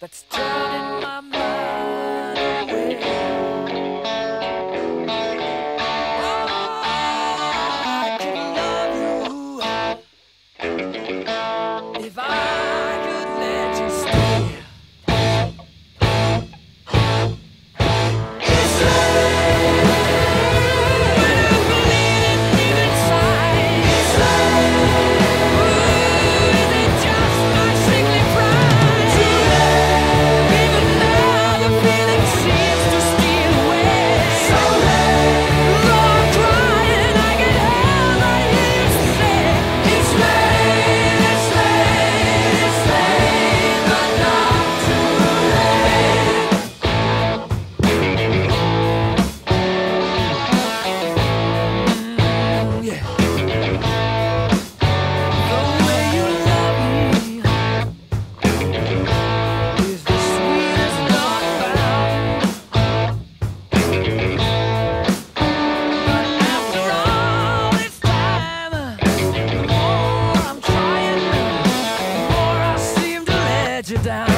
that's just down.